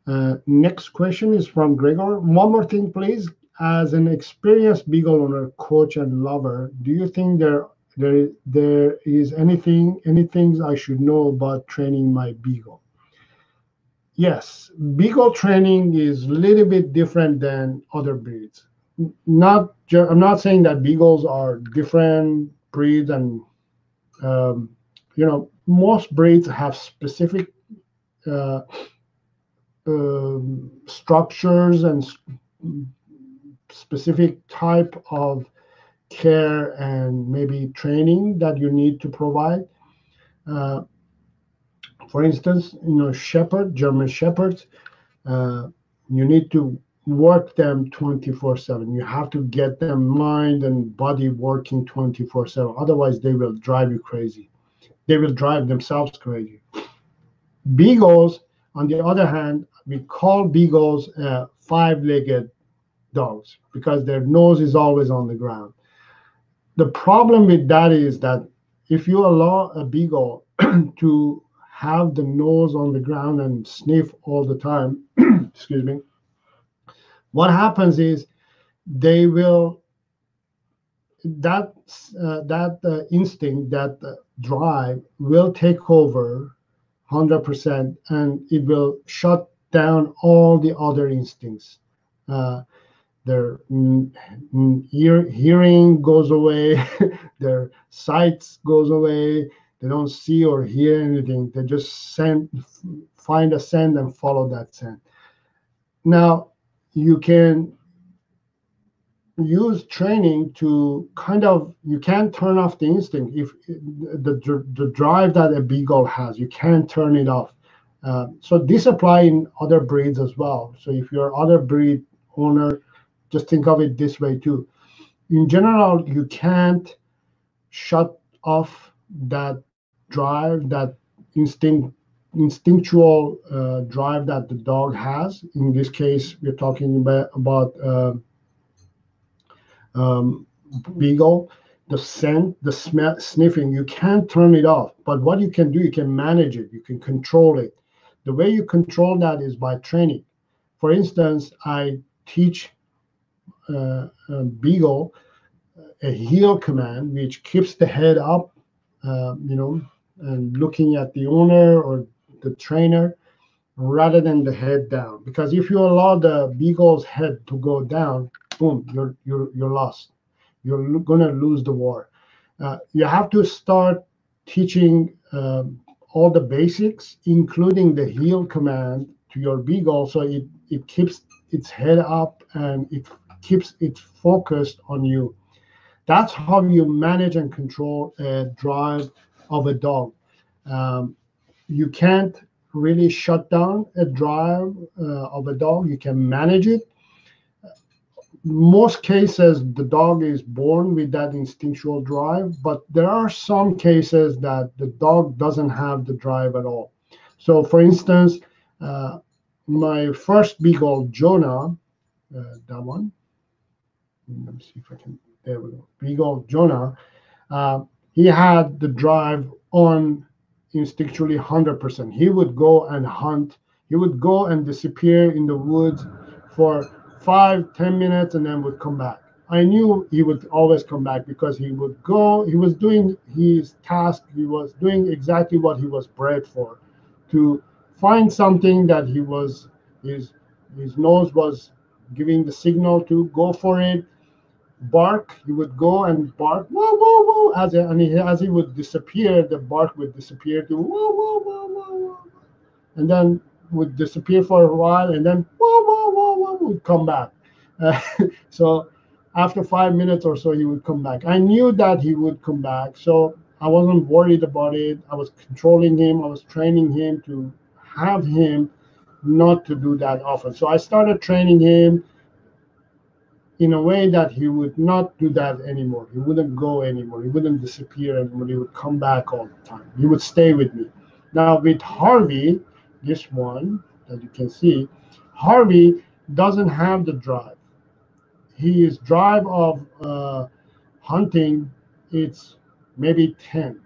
Uh, next question is from Gregor. One more thing, please. As an experienced beagle owner, coach, and lover, do you think there there there is anything any things I should know about training my beagle? Yes, beagle training is a little bit different than other breeds. Not I'm not saying that beagles are different breeds, and um, you know most breeds have specific uh, um, structures and specific type of care and maybe training that you need to provide. Uh, for instance, you know, shepherd, German shepherds, uh, you need to work them 24 7. You have to get them mind and body working 24 7. Otherwise, they will drive you crazy. They will drive themselves crazy. Beagles, on the other hand, we call beagles uh, five legged dogs because their nose is always on the ground. The problem with that is that if you allow a beagle <clears throat> to have the nose on the ground and sniff all the time, <clears throat> excuse me, what happens is they will that uh, that uh, instinct that uh, drive will take over 100% and it will shut down all the other instincts uh, their mm, mm, ear, hearing goes away <laughs> their sight goes away they don't see or hear anything. They just send find a scent and follow that scent. Now you can use training to kind of you can't turn off the instinct. If the, the drive that a beagle has you can't turn it off. Uh, so this apply in other breeds as well. So if you're other breed owner just think of it this way too in general you can't shut off that drive that instinct instinctual uh, drive that the dog has. In this case, we're talking about, about uh, um, beagle, the scent, the smell, sniffing. You can't turn it off, but what you can do, you can manage it, you can control it. The way you control that is by training. For instance, I teach beagle a heel command, which keeps the head up, uh, you know, and looking at the owner or the trainer rather than the head down. Because if you allow the beagle's head to go down, boom, you're you're you're lost. You're gonna lose the war. Uh, you have to start teaching um, all the basics, including the heel command to your beagle, so it it keeps its head up and it keeps it focused on you. That's how you manage and control a drive of a dog. Um, you can't really shut down a drive uh, of a dog. You can manage it. Most cases, the dog is born with that instinctual drive, but there are some cases that the dog doesn't have the drive at all. So, for instance, uh, my first beagle, Jonah, uh, that one. Let me see if I can. There we go. Beagle Jonah. Uh, he had the drive on instinctually 100%. He would go and hunt. He would go and disappear in the woods for five, ten minutes and then would come back. I knew he would always come back because he would go, he was doing his task, he was doing exactly what he was bred for to find something that he was, his, his nose was giving the signal to go for it bark. He would go and bark, whoa, whoa, whoa, as he, and he, as he would disappear, the bark would disappear to whoa, whoa, whoa, whoa, whoa, and then would disappear for a while, and then whoa, whoa, whoa, whoa, would come back. Uh, so after five minutes or so, he would come back. I knew that he would come back, so I wasn't worried about it. I was controlling him. I was training him to have him not to do that often. So I started training him in a way that he would not do that anymore. He wouldn't go anymore. He wouldn't disappear anymore. He would come back all the time. He would stay with me. Now with Harvey, this one that you can see, Harvey doesn't have the drive. His drive of uh, hunting, it's maybe 10,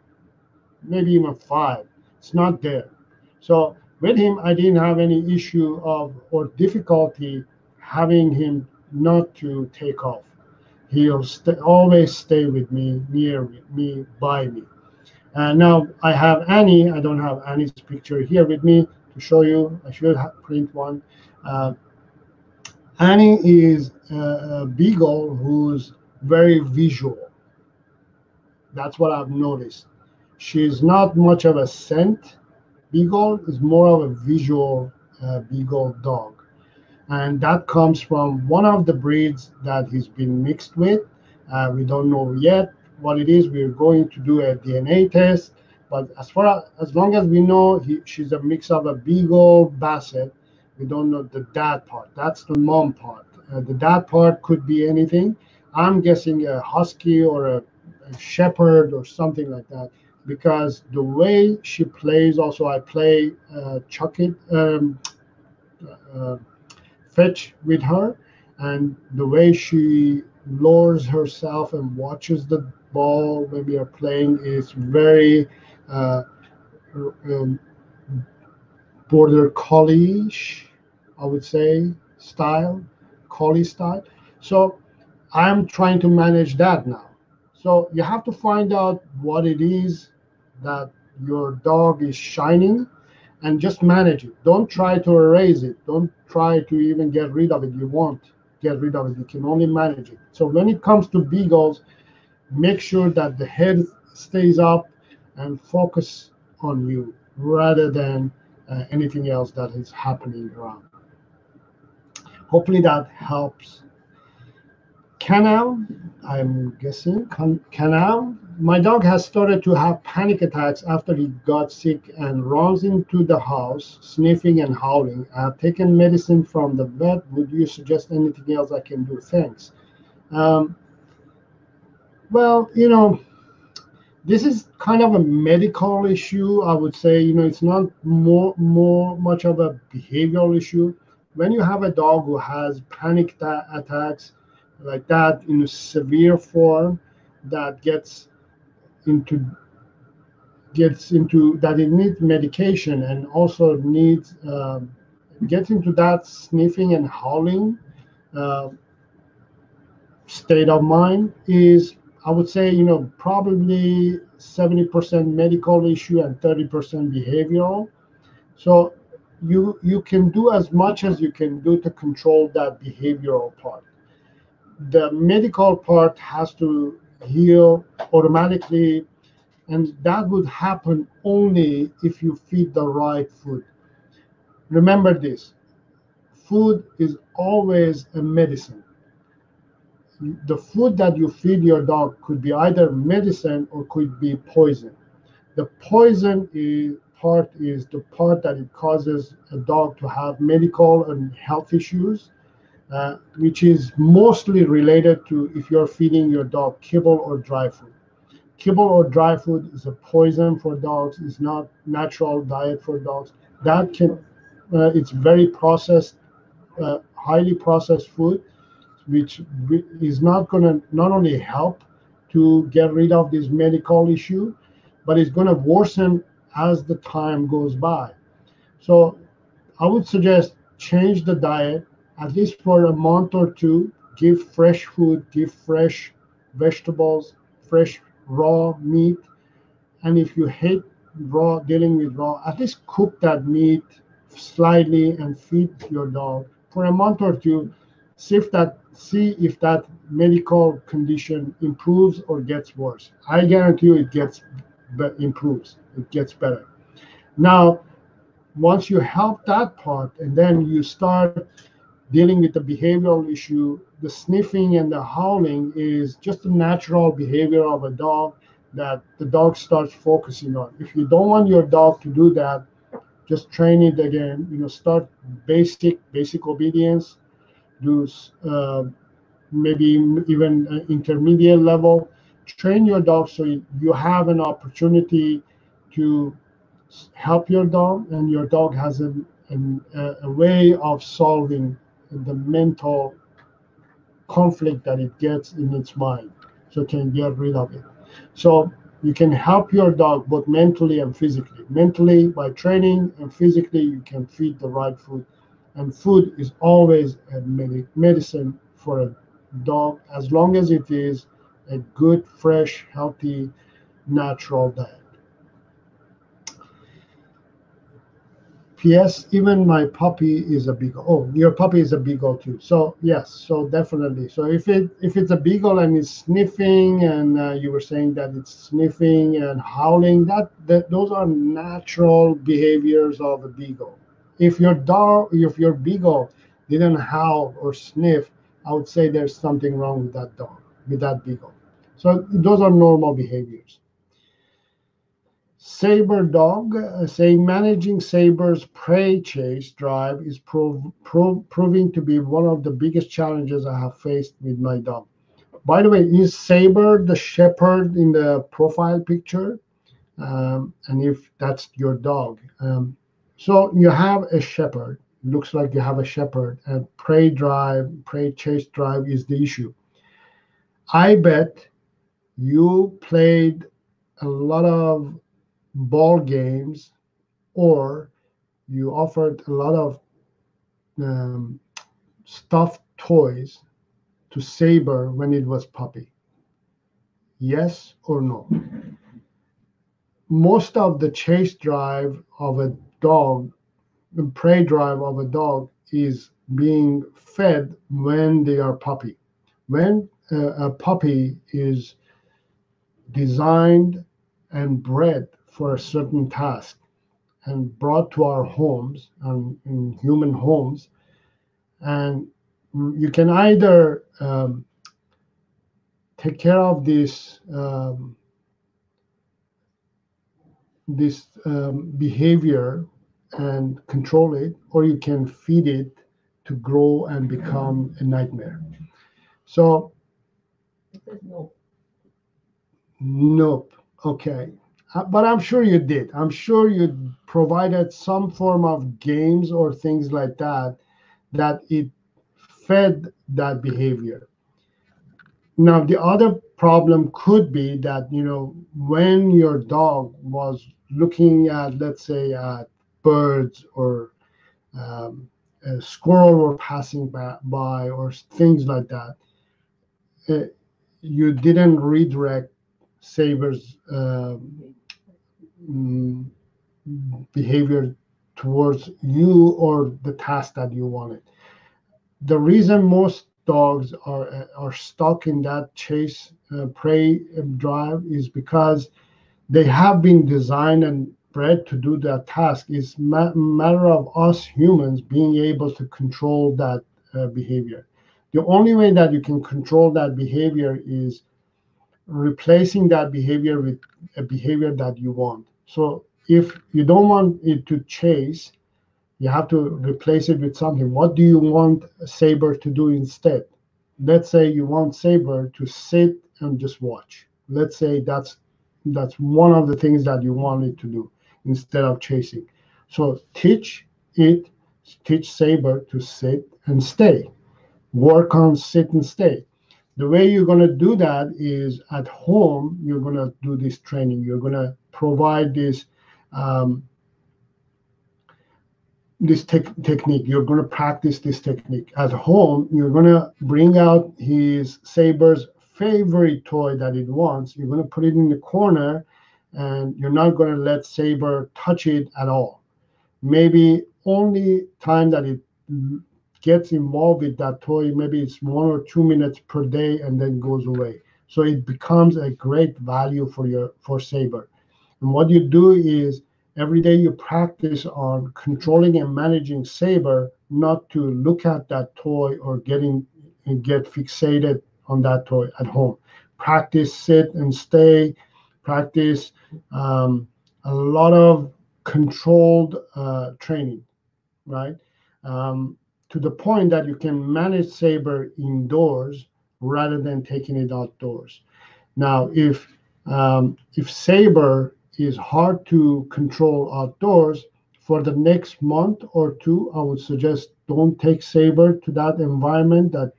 maybe even five. It's not there. So with him, I didn't have any issue of or difficulty having him not to take off. He'll st- always stay with me, near me, by me. And now I have Annie. I don't have Annie's picture here with me to show you. I should print one. Uh, Annie is a, a beagle who's very visual. That's what I've noticed. She's not much of a scent beagle, is more of a visual uh, beagle dog. And that comes from one of the breeds that he's been mixed with. Uh, we don't know yet what it is. We're going to do a DNA test. But as far as, as long as we know he, she's a mix of a beagle basset, we don't know the dad part. That's the mom part. Uh, the dad part could be anything. I'm guessing a husky or a, a shepherd or something like that because the way she plays also i play uh, chuck it um, uh, fetch with her and the way she lowers herself and watches the ball when we are playing is very uh, um, border collie i would say style collie style. So i'm trying to manage that now. So you have to find out what it is that your dog is shining and just manage it. Don't try to erase it. Don't try to even get rid of it. You won't get rid of it. You can only manage it. So when it comes to beagles, make sure that the head stays up and focus on you rather than uh, anything else that is happening around. Hopefully that helps. Canal, I'm guessing, canal my dog has started to have panic attacks after he got sick and runs into the house sniffing and howling. I've taken medicine from the vet. Would you suggest anything else I can do? Thanks. Um, well, you know, this is kind of a medical issue. I would say, you know, it's not more more much of a behavioral issue. When you have a dog who has panic attacks like that in a severe form, that gets into gets into that it needs medication and also needs um, gets into that sniffing and howling uh, state of mind is I would say you know probably 70% medical issue and 30% behavioral. So you you can do as much as you can do to control that behavioral part. The medical part has to heal automatically and that would happen only if you feed the right food. Remember this food is always a medicine. The food that you feed your dog could be either medicine or could be poison. The poison is, part is the part that it causes a dog to have medical and health issues uh, which is mostly related to if you're feeding your dog kibble or dry food. Kibble or dry food is a poison for dogs. It's not natural diet for dogs. That can, uh, it's very processed, uh, highly processed food, which is not going to not only help to get rid of this medical issue, but it's going to worsen as the time goes by. So I would suggest change the diet at least for a month or two, give fresh food, give fresh vegetables, fresh raw meat. And if you hate raw, dealing with raw, at least cook that meat slightly and feed your dog for a month or two. See if that see if that medical condition improves or gets worse. I guarantee you it gets but improves. It gets better. Now, once you help that part and then you start dealing with the behavioral issue, the sniffing and the howling is just a natural behavior of a dog that the dog starts focusing on. If you don't want your dog to do that, just train it again. You know, start basic basic obedience, do uh, maybe even intermediate level. Train your dog so you have an opportunity to help your dog, and your dog has a, a, a way of solving the mental conflict that it gets in its mind, so it can get rid of it. So you can help your dog both mentally and physically. Mentally by training, and physically you can feed the right food. And food is always a medi- medicine for a dog as long as it is a good, fresh, healthy, natural diet. P.S. Even my puppy is a beagle. Oh, your puppy is a beagle too. So yes, so definitely. So if it if it's a beagle and it's sniffing, and uh, you were saying that it's sniffing and howling, that, that those are natural behaviors of a beagle. If your dog, if your beagle didn't howl or sniff, I would say there's something wrong with that dog, with that beagle. So those are normal behaviors. Saber dog uh, saying managing Saber's prey chase drive is prov- prov- proving to be one of the biggest challenges I have faced with my dog. By the way, is Saber the shepherd in the profile picture? Um, and if that's your dog, um, so you have a shepherd. Looks like you have a shepherd, and prey drive, prey chase drive is the issue. I bet you played a lot of ball games or you offered a lot of um, stuffed toys to Saber when it was puppy? Yes or no? Most of the chase drive of a dog, the prey drive of a dog is being fed when they are puppy. When uh, a puppy is designed and bred for a certain task and brought to our homes and in human homes and you can either um, take care of this um, this um, behavior and control it or you can feed it to grow and become a nightmare so It says no. Nope. Okay. Uh, But I'm sure you did. I'm sure you provided some form of games or things like that that it fed that behavior. Now, the other problem could be that, you know, when your dog was looking at, let's say, at birds or um, a squirrel were passing by or things like that, uh, you didn't redirect Saber's um, mm, behavior towards you or the task that you wanted. The reason most dogs are uh, are stuck in that chase uh, prey um, drive is because they have been designed and bred to do that task. It's ma- matter of us humans being able to control that uh, behavior. The only way that you can control that behavior is replacing that behavior with a behavior that you want. So if you don't want it to chase, you have to replace it with something. What do you want Saber to do instead? Let's say you want Saber to sit and just watch. Let's say that's that's one of the things that you want it to do instead of chasing. So teach it, teach Saber to sit and stay. Work on sit and stay the way you're going to do that is at home you're going to do this training. You're going to provide this um, this tech technique. You're going to practice this technique. At home you're going to bring out his saber's favorite toy that it wants. You're going to put it in the corner and you're not going to let saber touch it at all. Maybe only time that it gets involved with that toy, maybe it's one or two minutes per day and then goes away. So it becomes a great value for your for Saber. And what you do is every day you practice on controlling and managing Saber, not to look at that toy or getting get fixated on that toy at home. Practice sit and stay. Practice um, a lot of controlled uh, training, right? Um, to the point that you can manage Saber indoors rather than taking it outdoors. Now, if um, if Saber is hard to control outdoors, for the next month or two, I would suggest don't take Saber to that environment that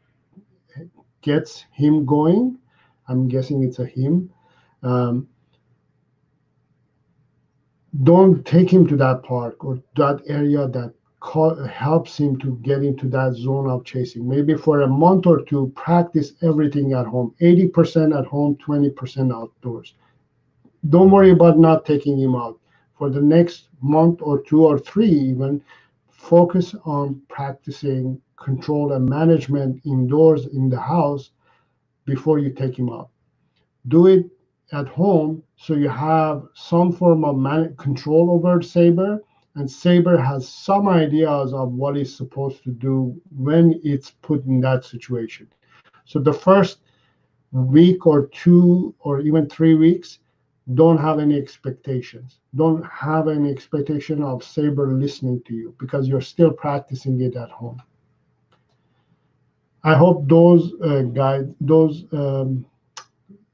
gets him going. I'm guessing it's a him. Um, don't take him to that park or that area that helps him to get into that zone of chasing. Maybe for a month or two, practice everything at home 80% at home, 20% outdoors. Don't worry about not taking him out. For the next month or two or three, even focus on practicing control and management indoors in the house before you take him out. Do it at home so you have some form of man- control over Saber and Saber has some ideas of what it's supposed to do when it's put in that situation. So the first week or two or even three weeks, don't have any expectations. Don't have any expectation of Saber listening to you because you're still practicing it at home. I hope those uh, guide those um,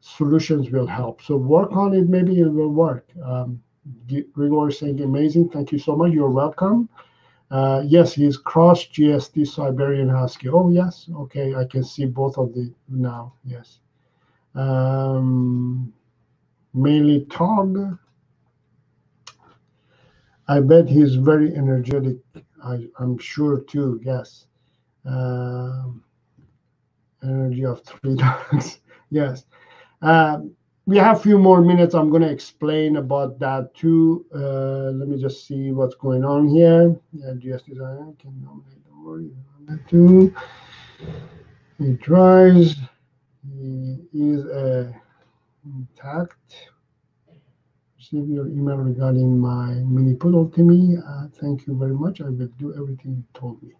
solutions will help. So work on it. Maybe it will work. Um, Grigor is saying amazing. Thank you so much. You're welcome. Uh, yes, he's cross GSD Siberian Husky. Oh, yes. Okay, I can see both of the now. Yes. Um, mainly Tog. I bet he's very energetic. I, am sure too. Yes. Um, energy of three <laughs> dogs. yes. Um, we have a few more minutes. I'm going to explain about that too. Uh, let me just see what's going on here. Yeah, GS designer can nominate the word too. He tries. He is uh, intact. Receive your email regarding my mini poodle, Timmy. Uh, thank you very much. I will do everything you told me.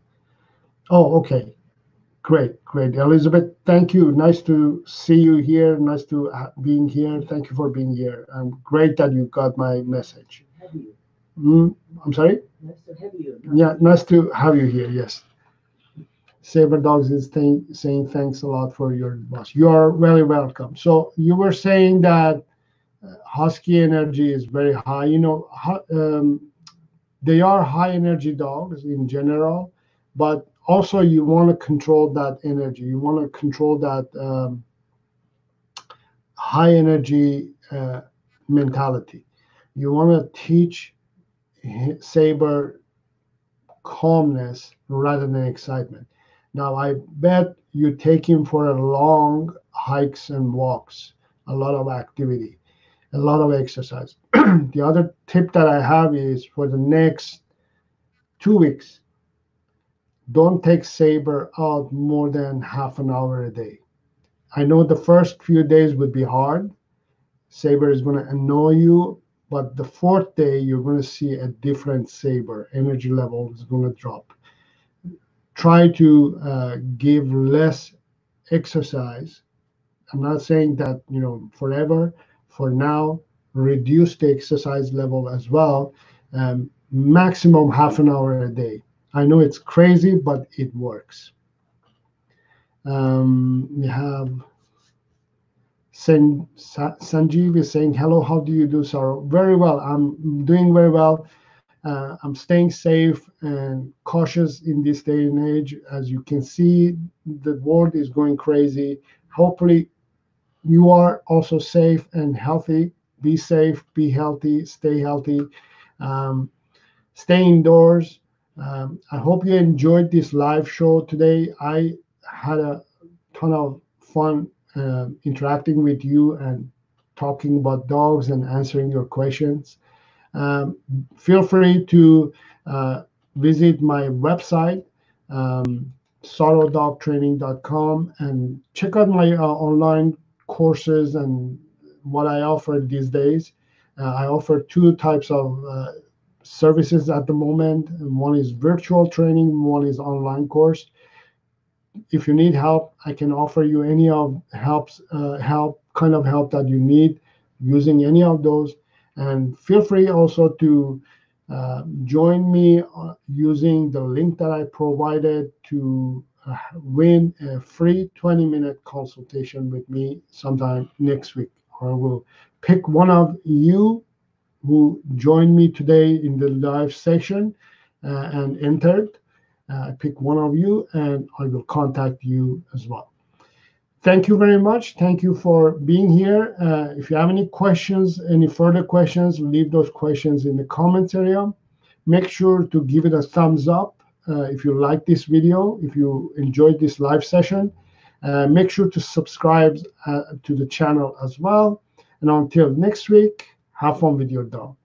Oh, okay. Great, great. Elizabeth, thank you. Nice to see you here. Nice to being here. Thank you for being here. I'm great that you got my message. Mm, I'm sorry? Nice to have you. Yeah, nice to have you here. Yes. Saber Dogs is th- saying thanks a lot for your advice. You are very welcome. So you were saying that uh, husky energy is very high. You know, um, they are high energy dogs in general, but also you want to control that energy. You want to control that um, high energy uh, mentality. You want to teach saber calmness rather than excitement. Now i bet you take him for a long hikes and walks a lot of activity a lot of exercise. <clears throat> The other tip that i have is for the next two weeks don't take Saber out more than half an hour a day. I know the first few days would be hard. Saber is going to annoy you, but the fourth day, you're going to see a different Saber. Energy level is going to drop. Try to uh, give less exercise. I'm not saying that, you know, forever. For now, reduce the exercise level as well. Um, maximum half an hour a day I know it's crazy, but it works. Um, we have San, Sanjeev is saying, hello, how do you do, Saro? Very well. I'm doing very well. Uh, I'm staying safe and cautious in this day and age. As you can see, the world is going crazy. Hopefully, you are also safe and healthy. Be safe, be healthy, stay healthy, um, stay indoors. Um, I hope you enjoyed this live show today. I had a ton of fun uh, interacting with you and talking about dogs and answering your questions. Um, feel free to uh, visit my website, um, sarodogtraining.com, and check out my uh, online courses and what I offer these days. Uh, I offer two types of uh, services at the moment. One is virtual training, one is online course. If you need help, I can offer you any of helps uh, help kind of help that you need using any of those. And feel free also to uh, join me uh, using the link that I provided to uh, win a free 20 minute consultation with me sometime next week. Or I will pick one of you who joined me today in the live session uh, and entered. Uh, pick one of you and I will contact you as well. Thank you very much. Thank you for being here. Uh, if you have any questions, any further questions, leave those questions in the comments area. Make sure to give it a thumbs up uh, if you like this video, if you enjoyed this live session. Uh, make sure to subscribe uh, to the channel as well. And until next week, have fun with your dog.